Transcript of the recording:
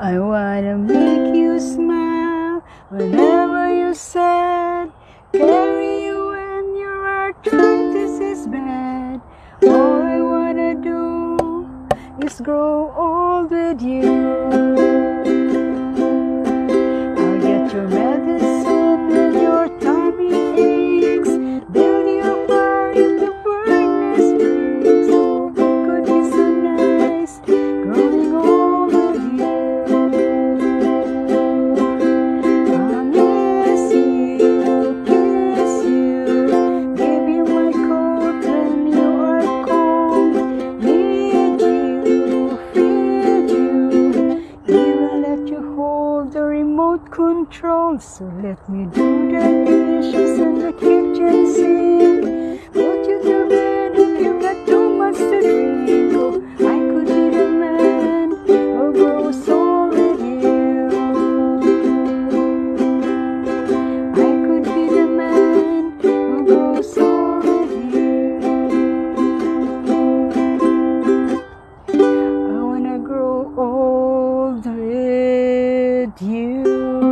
I wanna make you smile whenever you're sad. Carry you when your arthritis is bad. All I wanna do is grow old with you. Remote control. So let me do the dishes sink. you.